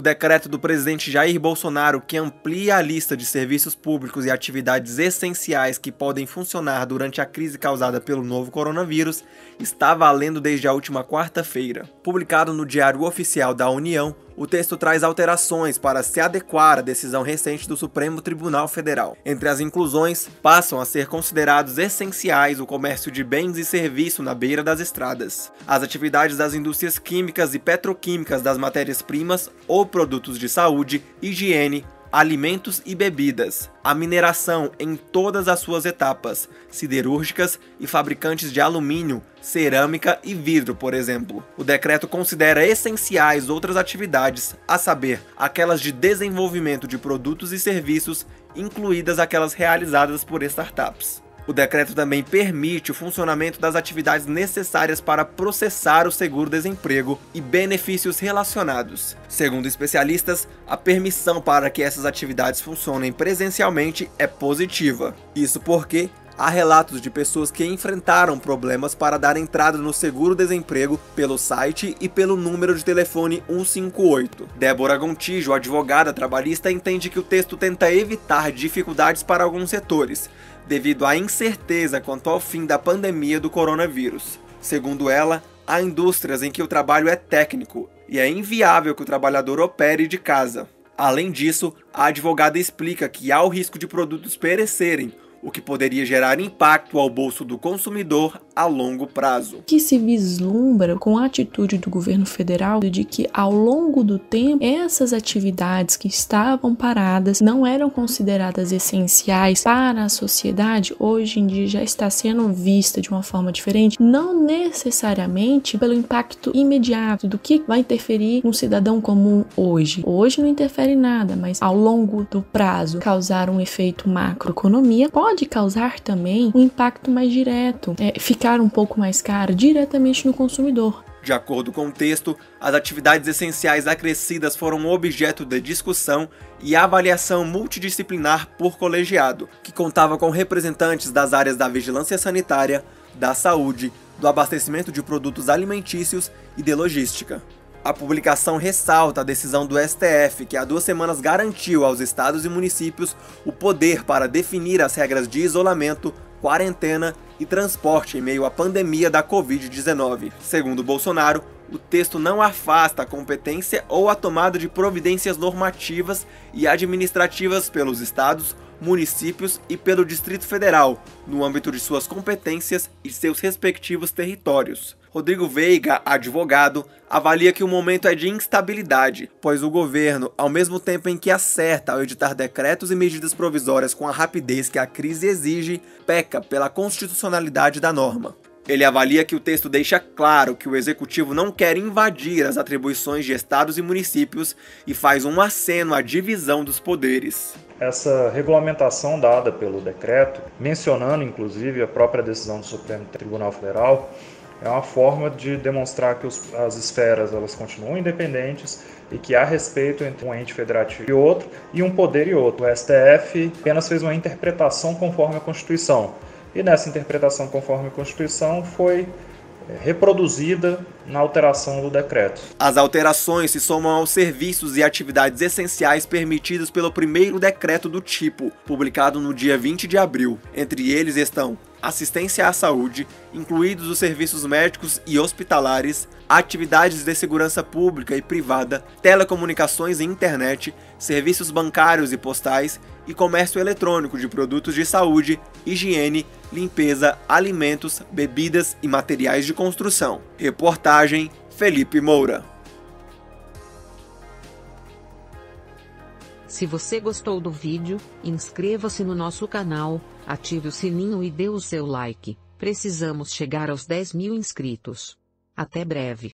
O decreto do presidente Jair Bolsonaro, que amplia a lista de serviços públicos e atividades essenciais que podem funcionar durante a crise causada pelo novo coronavírus, está valendo desde a última quarta-feira. Publicado no Diário Oficial da União, o texto traz alterações para se adequar à decisão recente do Supremo Tribunal Federal. Entre as inclusões, passam a ser considerados essenciais o comércio de bens e serviços na beira das estradas, as atividades das indústrias químicas e petroquímicas das matérias-primas ou produtos de saúde, higiene, alimentos e bebidas, a mineração em todas as suas etapas, siderúrgicas e fabricantes de alumínio, cerâmica e vidro, por exemplo. O decreto considera essenciais outras atividades, a saber, aquelas de desenvolvimento de produtos e serviços, incluídas aquelas realizadas por startups. O decreto também permite o funcionamento das atividades necessárias para processar o seguro-desemprego e benefícios relacionados. Segundo especialistas, a permissão para que essas atividades funcionem presencialmente é positiva. Isso porque há relatos de pessoas que enfrentaram problemas para dar entrada no seguro-desemprego pelo site e pelo número de telefone 158. Débora Gontijo, advogada trabalhista, entende que o texto tenta evitar dificuldades para alguns setores, devido à incerteza quanto ao fim da pandemia do coronavírus. Segundo ela, há indústrias em que o trabalho é técnico e é inviável que o trabalhador opere de casa. Além disso, a advogada explica que há o risco de produtos perecerem o que poderia gerar impacto ao bolso do consumidor a longo prazo. Que se vislumbra com a atitude do governo federal de que ao longo do tempo essas atividades que estavam paradas não eram consideradas essenciais para a sociedade, hoje em dia já está sendo vista de uma forma diferente, não necessariamente pelo impacto imediato do que vai interferir no cidadão comum hoje. Hoje não interfere nada, mas ao longo do prazo causar um efeito macroeconomia pode pode causar também um impacto mais direto, é, ficar um pouco mais caro diretamente no consumidor. De acordo com o texto, as atividades essenciais acrescidas foram objeto de discussão e avaliação multidisciplinar por colegiado, que contava com representantes das áreas da vigilância sanitária, da saúde, do abastecimento de produtos alimentícios e de logística. A publicação ressalta a decisão do STF, que há duas semanas garantiu aos estados e municípios o poder para definir as regras de isolamento, quarentena e transporte em meio à pandemia da Covid-19. Segundo Bolsonaro, o texto não afasta a competência ou a tomada de providências normativas e administrativas pelos estados, municípios e pelo Distrito Federal, no âmbito de suas competências e seus respectivos territórios. Rodrigo Veiga, advogado, avalia que o momento é de instabilidade, pois o governo, ao mesmo tempo em que acerta ao editar decretos e medidas provisórias com a rapidez que a crise exige, peca pela constitucionalidade da norma. Ele avalia que o texto deixa claro que o executivo não quer invadir as atribuições de estados e municípios e faz um aceno à divisão dos poderes. Essa regulamentação dada pelo decreto, mencionando inclusive a própria decisão do Supremo Tribunal Federal, é uma forma de demonstrar que os, as esferas elas continuam independentes e que há respeito entre um ente federativo e outro e um poder e outro. O STF apenas fez uma interpretação conforme a Constituição e nessa interpretação conforme a Constituição foi reproduzida na alteração do decreto. As alterações se somam aos serviços e atividades essenciais permitidos pelo primeiro decreto do tipo, publicado no dia 20 de abril. Entre eles estão assistência à saúde, incluídos os serviços médicos e hospitalares, atividades de segurança pública e privada, telecomunicações e internet, serviços bancários e postais e comércio eletrônico de produtos de saúde, higiene, limpeza, alimentos, bebidas e materiais de construção. Reportagem Felipe Moura. Se você gostou do vídeo, inscreva-se no nosso canal, ative o sininho e dê o seu like. Precisamos chegar aos 10 mil inscritos. Até breve.